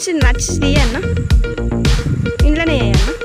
మంచిది నచ్చిది అన్న ఇంట్లోనే అన్న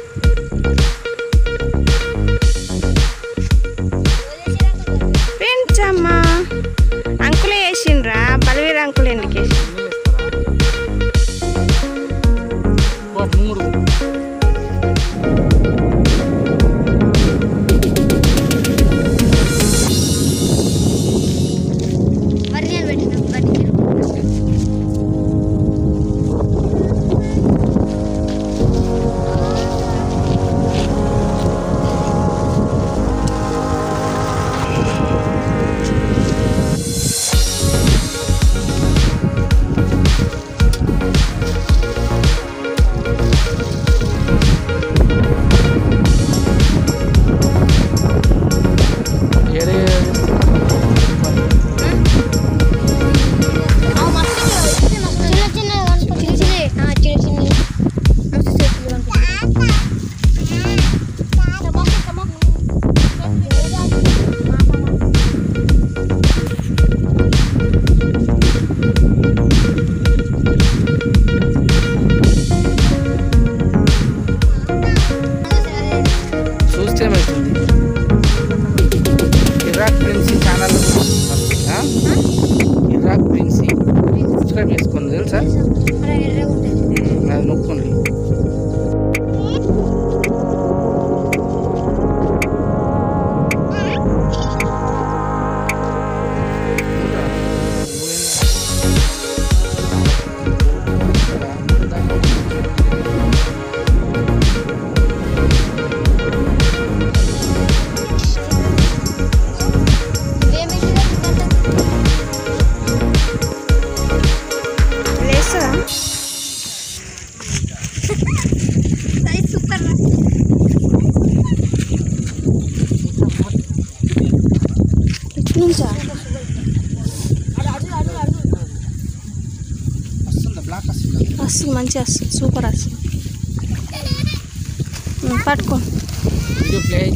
ninja. Asin manci asin, super asin. Empat hmm, kon. Hmm, Itu iya, ni.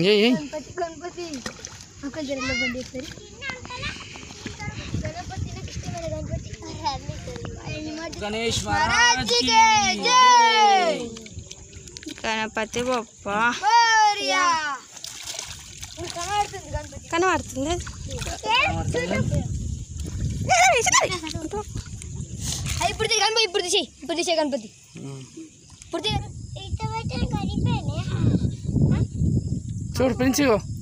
Iya. Yeah, yeah. Ganesh Maharaj ki jai Ganapati bappa Moriya Kana vartundi Ganapati Kana vartundi Ee ee ee Ganapati ippudu chey ippudu chey Ganapati Hmm